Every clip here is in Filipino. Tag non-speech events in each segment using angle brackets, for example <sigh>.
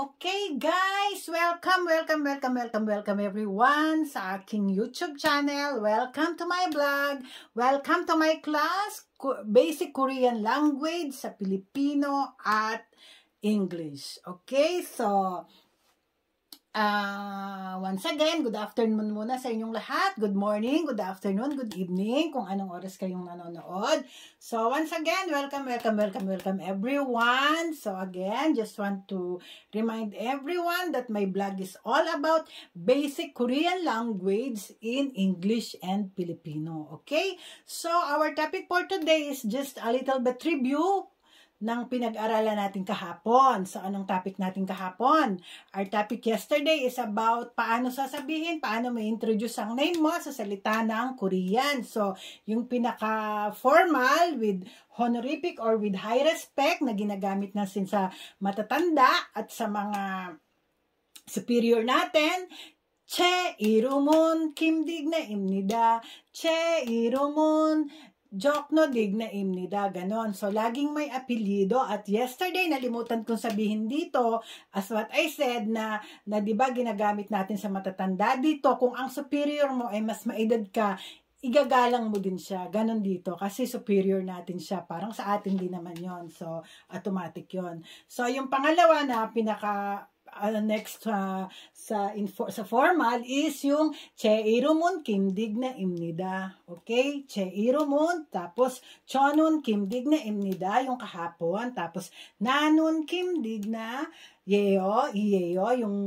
Okay guys, welcome, welcome, welcome, welcome, welcome everyone sa aking YouTube channel. Welcome to my vlog. Welcome to my class, Basic Korean Language sa Filipino at English. Okay, so Uh, once again, good afternoon muna sa inyong lahat. Good morning, good afternoon, good evening, kung anong oras kayong nanonood. So, once again, welcome, welcome, welcome, welcome everyone. So, again, just want to remind everyone that my blog is all about basic Korean language in English and Filipino. Okay? So, our topic for today is just a little bit review ng pinag-aralan natin kahapon. So, anong topic natin kahapon? Our topic yesterday is about paano sasabihin, paano may introduce ang name mo sa salita ng Korean. So, yung pinaka-formal with honorific or with high respect na ginagamit natin sa matatanda at sa mga superior natin, Che irumun kimdig na imnida. Che irumun Jokno digna imnida, ganon. So, laging may apelyido. At yesterday, nalimutan kong sabihin dito, as what I said, na, na di ba ginagamit natin sa matatanda dito, kung ang superior mo ay mas maedad ka, igagalang mo din siya. Ganon dito. Kasi superior natin siya. Parang sa atin din naman yon So, automatic yon So, yung pangalawa na pinaka uh, next uh, sa info, sa formal is yung che irumon kimdig na imnida. Okay? Che irumon tapos chonun kimdig na imnida yung kahapon tapos nanun kimdig na yeo iyeyo yung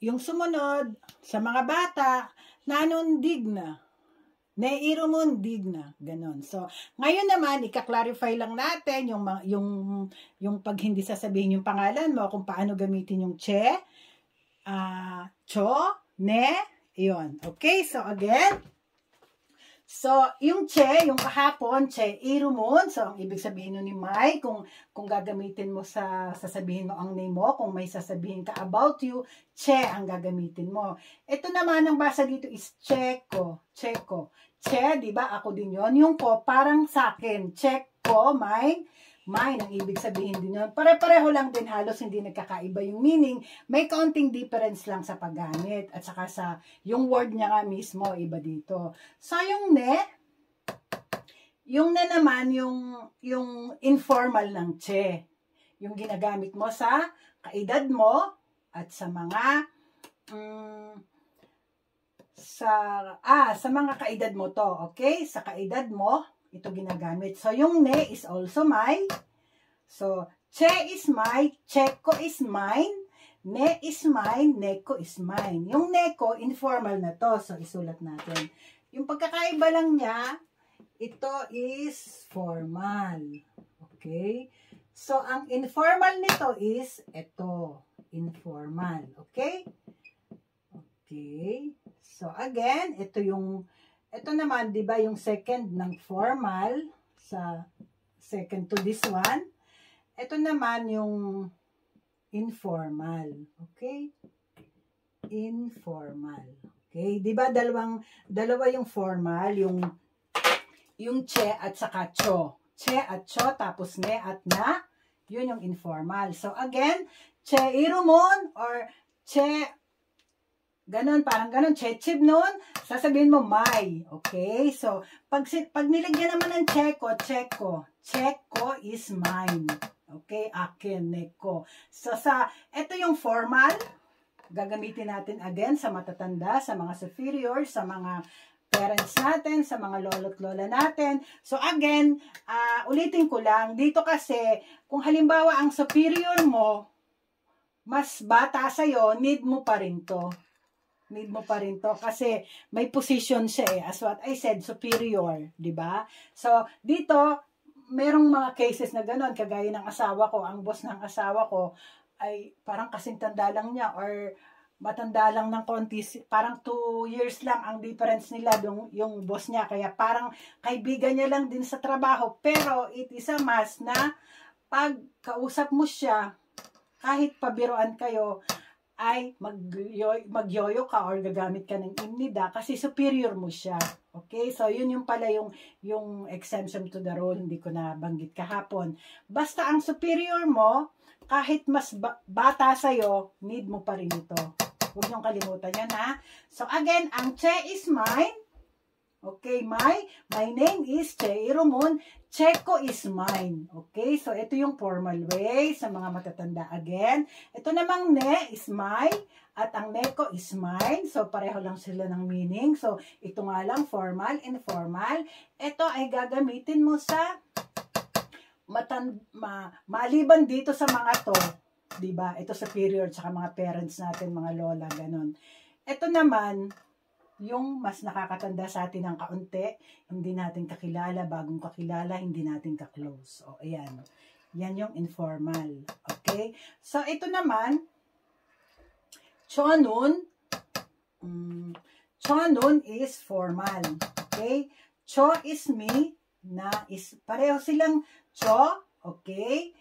yung sumunod sa mga bata nanun digna Nairumundig na. Ganon. So, ngayon naman, ika-clarify lang natin yung, yung, yung pag hindi sasabihin yung pangalan mo, kung paano gamitin yung che, uh, cho, ne, yun. Okay, so again, So, yung che, yung kahapon, che irumon. So, ang ibig sabihin nun ni Mai, kung, kung gagamitin mo sa, sasabihin mo ang name mo, kung may sasabihin ka about you, che ang gagamitin mo. Ito naman, ang basa dito is cheko, cheko. Che, di ba? Ako din yon Yung ko, parang sa akin. Check ko, mine. Mine, ang ibig sabihin din yun. Pare-pareho lang din halos hindi nagkakaiba yung meaning. May counting difference lang sa paggamit. At saka sa, yung word niya nga mismo, iba dito. So, yung ne, yung ne naman, yung, yung informal ng che. Yung ginagamit mo sa kaedad mo at sa mga um, sa, ah, sa mga kaedad mo to, okay? Sa kaedad mo, ito ginagamit. So, yung ne is also my. So, che is my, cheko is mine, ne is mine, neko is mine. Yung neko, informal na to. So, isulat natin. Yung pagkakaiba lang niya, ito is formal. Okay? So, ang informal nito is ito. Informal. Okay? Okay. So, again, ito yung, ito naman, di ba, yung second ng formal sa second to this one. Ito naman yung informal. Okay? Informal. Okay? Di ba, dalawang, dalawa yung formal, yung, yung che at saka cho. Che at cho, tapos ne at na, yun yung informal. So, again, che irumon or che Ganon, parang ganon. Chechib noon, sasabihin mo may. Okay? So, pag, pag nilagyan naman ng cheko, cheko. Cheko is mine. Okay? Akin, neko. So, sa, ito yung formal. Gagamitin natin again sa matatanda, sa mga superior, sa mga parents natin, sa mga lolo't lola natin. So again, uh, ulitin ko lang, dito kasi, kung halimbawa ang superior mo, mas bata sa'yo, need mo pa rin to need mo pa rin to kasi may position siya eh as what I said superior ba so dito merong mga cases na ganoon kagaya ng asawa ko ang boss ng asawa ko ay parang kasing tanda lang niya or matanda lang ng konti, parang 2 years lang ang difference nila yung, yung boss niya. Kaya parang kaibigan niya lang din sa trabaho. Pero it is a must na pag kausap mo siya, kahit pabiroan kayo, ay magyoyo mag ka or gagamit ka ng imnida kasi superior mo siya. Okay? So, yun yung pala yung, yung exemption to the rule. Hindi ko na banggit kahapon. Basta ang superior mo, kahit mas ba- bata sa'yo, need mo pa rin ito. Huwag niyong kalimutan yan, ha? So, again, ang Che is mine. Okay, my, my name is Che Irumon. Checo is mine. Okay, so ito yung formal way sa mga matatanda. Again, ito namang ne is my at ang neko is mine. So, pareho lang sila ng meaning. So, ito nga lang, formal, informal. Ito ay gagamitin mo sa matan, ma, maliban dito sa mga to, ba? Ito sa period sa mga parents natin, mga lola, ganun. Ito naman yung mas nakakatanda sa atin ng kaunti, hindi natin kakilala, bagong kakilala, hindi natin ka-close. O, ayan. Yan yung informal. Okay? So, ito naman, chonun, um, chonun is formal. Okay? Cho is me, na is, pareho silang cho, okay?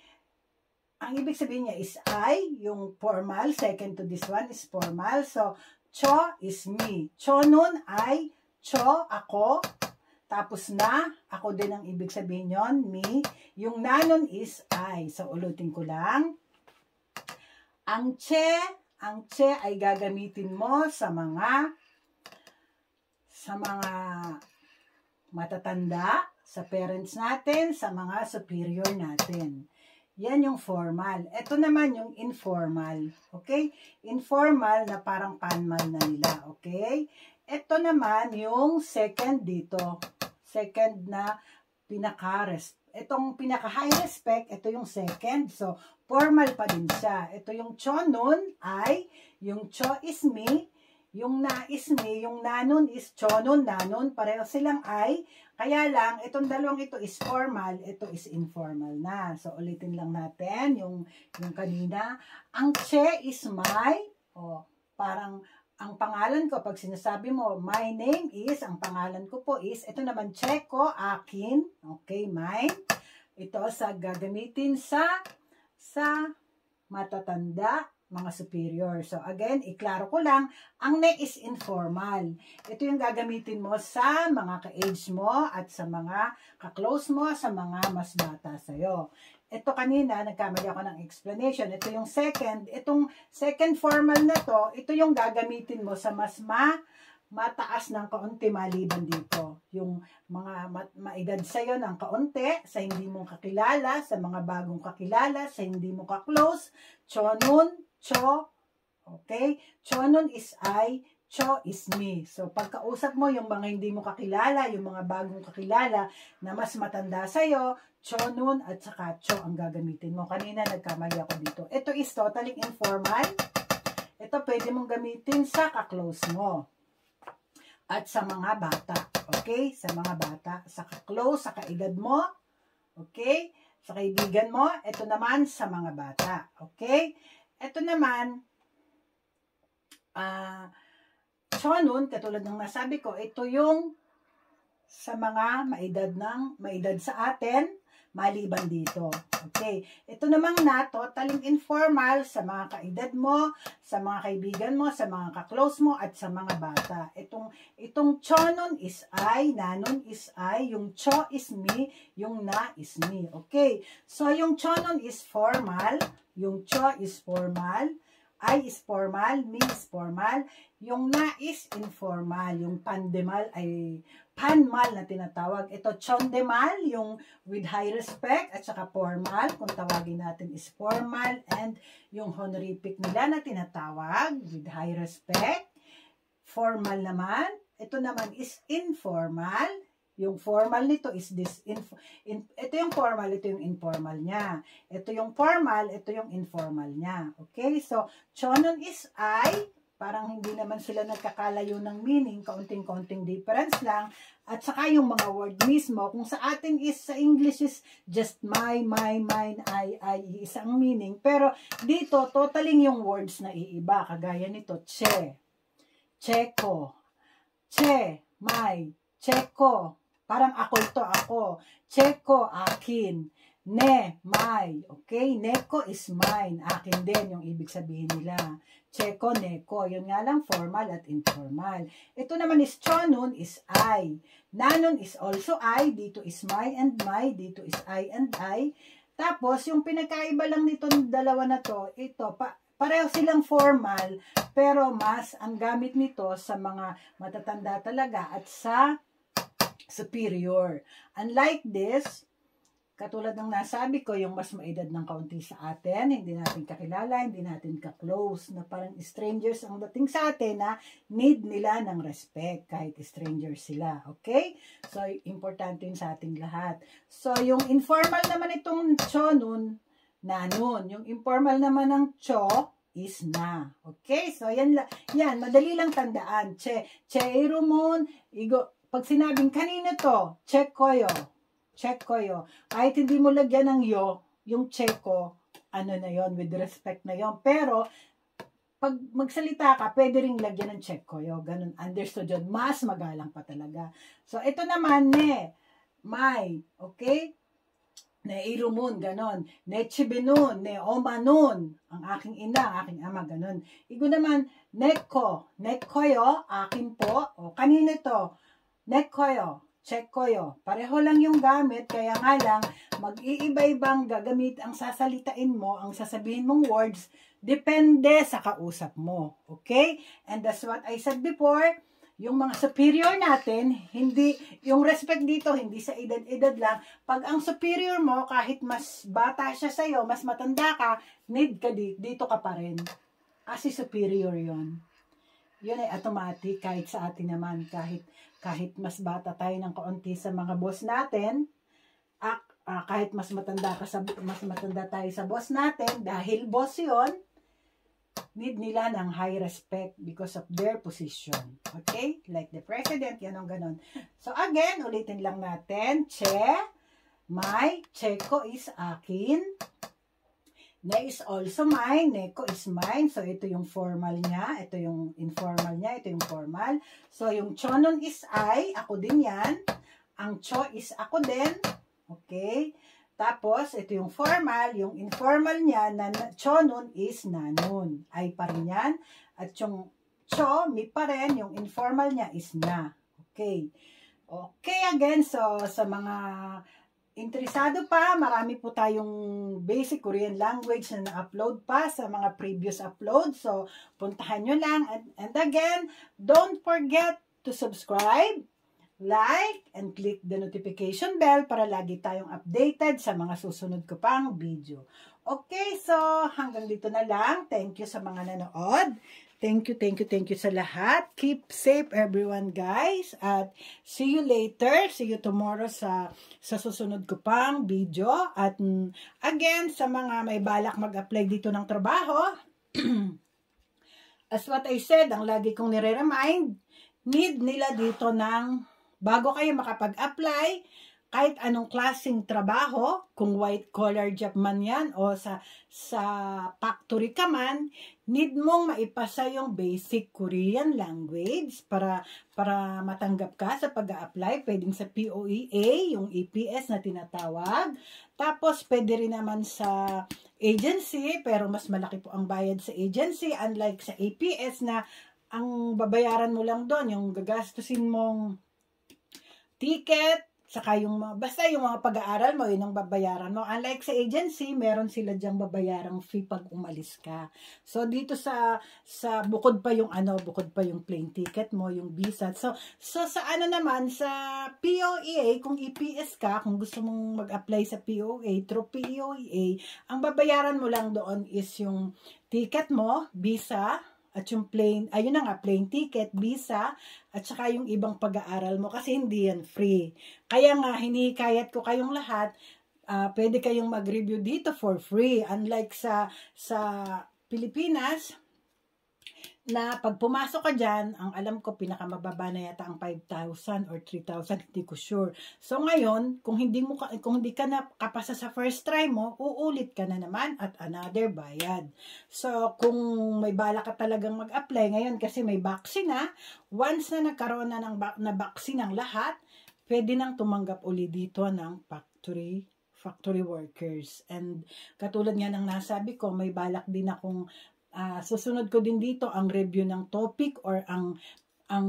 Ang ibig sabihin niya is I, yung formal, second to this one is formal. So, Cho is me. Cho nun ay cho, ako. Tapos na, ako din ang ibig sabihin yon me. Yung nanon is I. So, ulutin ko lang. Ang che, ang che ay gagamitin mo sa mga sa mga matatanda, sa parents natin, sa mga superior natin. Yan yung formal. Ito naman yung informal. Okay? Informal na parang panmal na nila. Okay? Ito naman yung second dito. Second na pinaka Itong pinaka high respect, ito yung second. So, formal pa din siya. Ito yung cho nun ay, yung cho is me, yung na is me, yung nanon is chonon, nanon, pareho silang ay. Kaya lang, itong dalawang ito is formal, ito is informal na. So, ulitin lang natin yung, yung kanina. Ang che is my, oh, parang ang pangalan ko, pag sinasabi mo, my name is, ang pangalan ko po is, ito naman che ko, akin, okay, mine. Ito sa gagamitin sa, sa matatanda, mga superior. So, again, iklaro ko lang, ang ne is informal. Ito yung gagamitin mo sa mga ka-age mo at sa mga ka-close mo, sa mga mas bata sa'yo. Ito kanina, nagkamali ako ng explanation. Ito yung second. Itong second formal na to, ito yung gagamitin mo sa mas ma mataas ng kaunti maliban dito. Yung mga ma maedad sa'yo ng kaunti, sa hindi mo kakilala, sa mga bagong kakilala, sa hindi mo ka-close, chonun, Cho, okay? Cho nun is I, Cho is me. So, pagkausap mo yung mga hindi mo kakilala, yung mga bagong kakilala na mas matanda sa'yo, Cho nun at saka Cho ang gagamitin mo. Kanina nagkamali ako dito. Ito is totally informal. Ito pwede mong gamitin sa kaklose mo. At sa mga bata. Okay? Sa mga bata. Sa kaklose, sa kaedad mo. Okay? Sa kaibigan mo. Ito naman sa mga bata. Okay? Ito naman, ah, uh, Chonun, katulad ng nasabi ko, ito yung sa mga maedad ng maedad sa atin, maliban dito. Okay. Ito namang na, totaling informal sa mga kaedad mo, sa mga kaibigan mo, sa mga kaklose mo, at sa mga bata. Itong, itong chonon is I, nanon is I, yung cho is me, yung na is me. Okay. So, yung chonon is formal, yung cho is formal, I is formal, me formal, yung na is informal, yung pandemal ay panmal na tinatawag. Ito chondemal, yung with high respect at saka formal, kung tawagin natin is formal and yung honorific nila na tinatawag with high respect. Formal naman, ito naman is informal, yung formal nito is this, in, in, ito yung formal, ito yung informal niya. Ito yung formal, ito yung informal niya. Okay, so, chonon is I, parang hindi naman sila nagkakalayo ng meaning, kaunting-kaunting difference lang. At saka yung mga word mismo, kung sa atin is, sa English is just my, my, mine, I, I, isang meaning. Pero dito, totaling yung words na iiba. Kagaya nito, che, cheko, che, my, cheko, Parang ako ito, ako. Cheko, akin. Ne, my. Okay? Neko is mine. Akin din yung ibig sabihin nila. Cheko, neko. Yun nga lang, formal at informal. Ito naman is chonun is I. Nanon is also I. Dito is my and my. Dito is I and I. Tapos, yung pinagkaiba lang nitong dalawa na to, ito, pa, pareho silang formal, pero mas ang gamit nito sa mga matatanda talaga at sa superior. Unlike this, Katulad ng nasabi ko, yung mas maedad ng kaunti sa atin, hindi natin kakilala, hindi natin ka-close, na parang strangers ang dating sa atin na need nila ng respect kahit strangers sila. Okay? So, importante yun sa ating lahat. So, yung informal naman itong cho nun, na nun. Yung informal naman ng cho, is na. Okay? So, yan, yan madali lang tandaan. Che, che, irumon, igo, pag sinabing kanina to, check ko yo check ko yo. Kahit hindi mo lagyan ng yo, yung check ko, ano na yon with respect na yon Pero, pag magsalita ka, pwede ring lagyan ng check ko yo. Ganun, understood yun. Mas magalang pa talaga. So, ito naman, ne, may, okay? Ne irumun, ganon. Ne chibinun, ne omanun, ang aking ina, ang aking ama, ganon. Igo naman, neko, nekoyo, akin po, o kanino to, nekoyo, check ko yo. Pareho lang yung gamit, kaya nga lang, mag-iiba-ibang gagamit ang sasalitain mo, ang sasabihin mong words, depende sa kausap mo. Okay? And that's what I said before, yung mga superior natin, hindi, yung respect dito, hindi sa edad-edad lang. Pag ang superior mo, kahit mas bata siya sa'yo, mas matanda ka, need ka dito, dito ka pa rin. Kasi superior yon Yun ay automatic, kahit sa atin naman, kahit kahit mas bata tayo ng kaunti sa mga boss natin, ah, ah, kahit mas matanda ka sa mas matanda tayo sa boss natin dahil boss 'yon, need nila ng high respect because of their position. Okay? Like the president, yan ang ganon. So again, ulitin lang natin. Che, my, che ko is akin. Ne is also mine. Neko is mine. So, ito yung formal niya. Ito yung informal niya. Ito yung formal. So, yung chonon is I. Ako din yan. Ang cho is ako din. Okay. Tapos, ito yung formal. Yung informal niya, na, chonon is nanon. I pa rin yan. At yung cho, mi pa rin. Yung informal niya is na. Okay. Okay, again, so, sa mga interesado pa, marami po tayong basic Korean language na na-upload pa sa mga previous upload. So, puntahan nyo lang. And, and again, don't forget to subscribe, like, and click the notification bell para lagi tayong updated sa mga susunod ko pang video. Okay, so hanggang dito na lang. Thank you sa mga nanood. Thank you, thank you, thank you sa lahat. Keep safe everyone guys. At see you later. See you tomorrow sa, sa susunod ko pang video. At again, sa mga may balak mag-apply dito ng trabaho, <clears throat> as what I said, ang lagi kong nire-remind, need nila dito ng, bago kayo makapag-apply, kahit anong klaseng trabaho, kung white collar job man yan o sa sa factory ka man, need mong maipasa yung basic Korean language para para matanggap ka sa pag-apply, pwedeng sa POEA, yung EPS na tinatawag. Tapos pwede rin naman sa agency, pero mas malaki po ang bayad sa agency unlike sa APS na ang babayaran mo lang doon, yung gagastusin mong ticket, Saka yung mga, basta yung mga pag-aaral mo, yun ang babayaran mo. Unlike sa agency, meron sila diyang babayarang fee pag umalis ka. So, dito sa, sa bukod pa yung ano, bukod pa yung plane ticket mo, yung visa. So, so sa ano naman, sa POEA, kung EPS ka, kung gusto mong mag-apply sa POA, through POEA, ang babayaran mo lang doon is yung ticket mo, visa, at yung plane, ayun na nga, plane ticket, visa, at saka yung ibang pag-aaral mo kasi hindi yan free. Kaya nga, hinikayat ko kayong lahat, uh, pwede kayong mag-review dito for free. Unlike sa, sa Pilipinas, na pag pumasok ka dyan, ang alam ko pinakamababa na yata ang 5,000 or 3,000, hindi ko sure. So ngayon, kung hindi mo ka, kung hindi ka na kapasa sa first try mo, uulit ka na naman at another bayad. So kung may bala ka talagang mag-apply ngayon kasi may vaccine na, once na nagkaroon na ng na vaccine ang lahat, pwede nang tumanggap uli dito ng factory factory workers. And katulad nga ng nasabi ko, may balak din akong uh, susunod ko din dito ang review ng topic or ang ang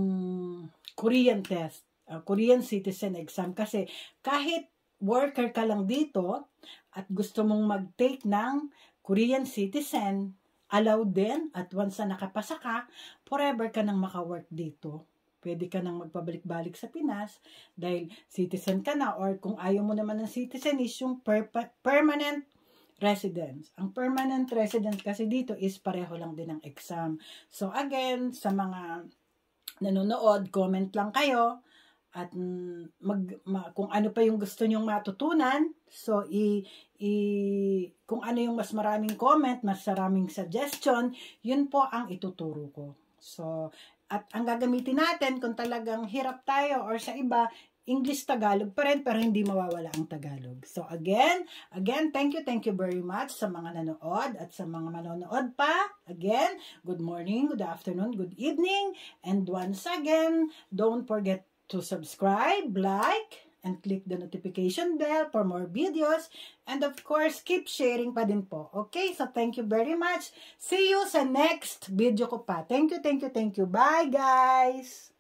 Korean test, uh, Korean citizen exam kasi kahit worker ka lang dito at gusto mong mag-take ng Korean citizen, allow din at once na nakapasa ka, forever ka nang maka-work dito. Pwede ka nang magpabalik-balik sa Pinas dahil citizen ka na or kung ayaw mo naman ng citizen is yung per- permanent residence. Ang permanent residence kasi dito is pareho lang din ng exam. So again, sa mga nanonood, comment lang kayo at mag ma, kung ano pa yung gusto nyong matutunan. So i, i kung ano yung mas maraming comment, mas maraming suggestion, yun po ang ituturo ko. So at ang gagamitin natin kung talagang hirap tayo or sa iba English Tagalog pa rin pero hindi mawawala ang Tagalog. So again, again, thank you, thank you very much sa mga nanood at sa mga manonood pa. Again, good morning, good afternoon, good evening. And once again, don't forget to subscribe, like, and click the notification bell for more videos. And of course, keep sharing pa din po. Okay, so thank you very much. See you sa next video ko pa. Thank you, thank you, thank you. Bye guys!